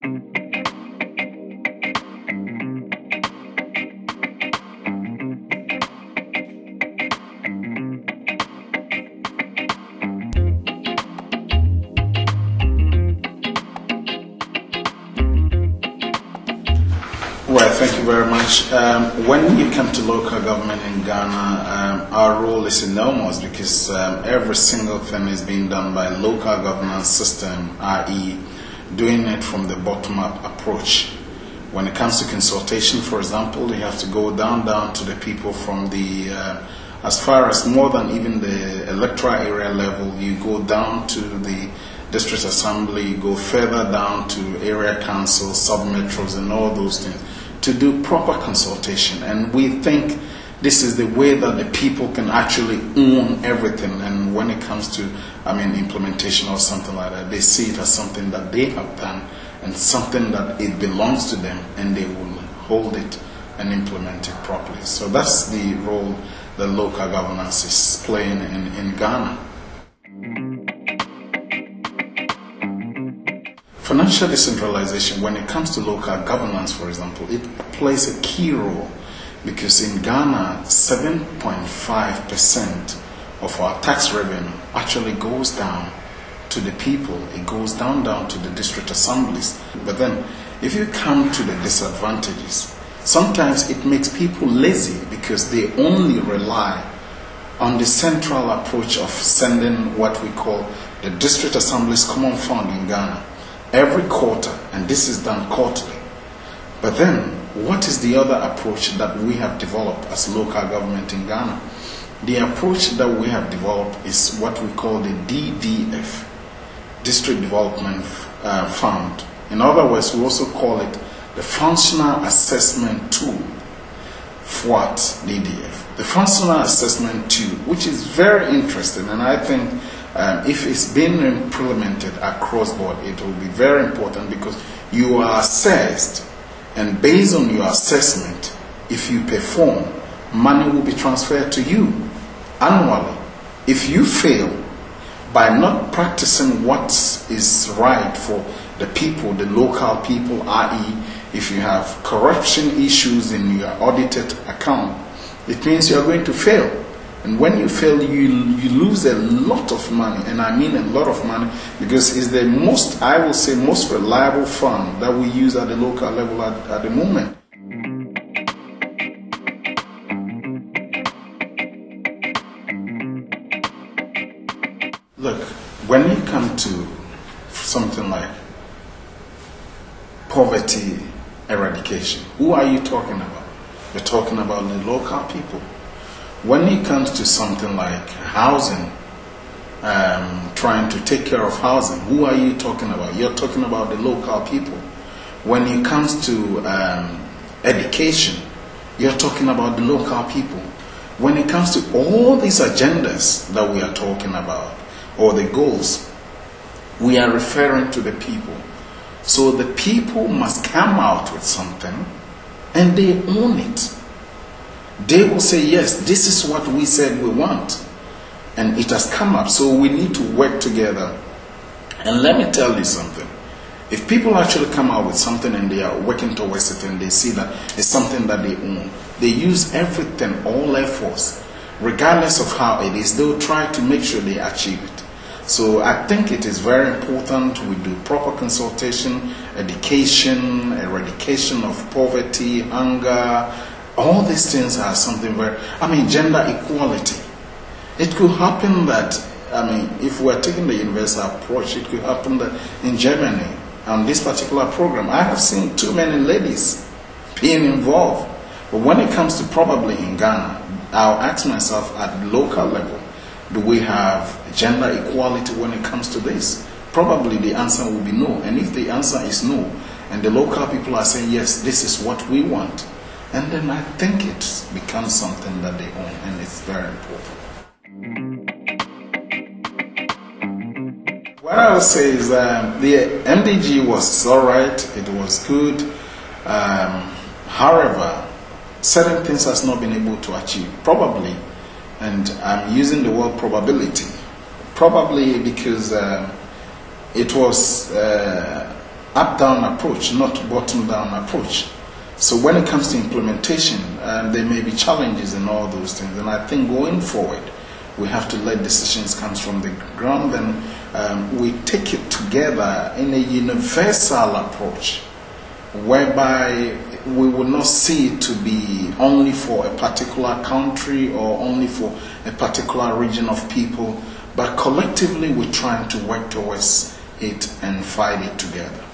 Well, thank you very much. Um, when you come to local government in Ghana, um, our role is enormous because um, every single thing is being done by local governance system, i.e., doing it from the bottom-up approach. When it comes to consultation, for example, you have to go down, down to the people from the, uh, as far as more than even the electoral area level, you go down to the district assembly, you go further down to area council, sub-metros, and all those things to do proper consultation. And we think this is the way that the people can actually own everything. And when it comes to, I mean, implementation or something like that, they see it as something that they have done and something that it belongs to them and they will hold it and implement it properly. So that's the role that local governance is playing in, in Ghana. Financial decentralization, when it comes to local governance, for example, it plays a key role because in Ghana, 7.5% of our tax revenue actually goes down to the people. It goes down, down to the district assemblies. But then, if you come to the disadvantages, sometimes it makes people lazy because they only rely on the central approach of sending what we call the district assemblies common fund in Ghana every quarter, and this is done quarterly. But then, what is the other approach that we have developed as local government in Ghana? The approach that we have developed is what we call the DDF, District Development uh, Fund. In other words, we also call it the Functional Assessment Tool. FOAT DDF. The Functional Assessment Tool, which is very interesting, and I think um, if it's being implemented across board, it will be very important because you are assessed, and based on your assessment, if you perform, money will be transferred to you annually. If you fail by not practicing what is right for the people, the local people, i.e., if you have corruption issues in your audited account, it means you are going to fail. And when you fail, you, you lose a lot of money, and I mean a lot of money, because it's the most, I will say, most reliable fund that we use at the local level at, at the moment. Look, when you come to something like poverty eradication, who are you talking about? You're talking about the local people. When it comes to something like housing, um, trying to take care of housing, who are you talking about? You're talking about the local people. When it comes to um, education, you're talking about the local people. When it comes to all these agendas that we are talking about, or the goals, we are referring to the people. So the people must come out with something and they own it. They will say, Yes, this is what we said we want. And it has come up. So we need to work together. And let me tell you something. If people actually come out with something and they are working towards it and they see that it's something that they own, they use everything, all efforts, regardless of how it is, they'll try to make sure they achieve it. So I think it is very important we do proper consultation, education, eradication of poverty, hunger, all these things are something where, I mean, gender equality. It could happen that, I mean, if we're taking the universal approach, it could happen that in Germany, on this particular program, I have seen too many ladies being involved. But when it comes to probably in Ghana, I'll ask myself at local level, do we have gender equality when it comes to this? Probably the answer will be no. And if the answer is no, and the local people are saying, yes, this is what we want, and then I think it becomes something that they own, and it's very important. What I would say is the MDG was alright, it was good. Um, however, certain things has not been able to achieve. Probably, and I'm using the word probability. Probably because uh, it was uh, up-down approach, not bottom-down approach. So when it comes to implementation, um, there may be challenges and all those things. And I think going forward, we have to let decisions come from the ground and um, we take it together in a universal approach whereby we will not see it to be only for a particular country or only for a particular region of people, but collectively we're trying to work towards it and fight it together.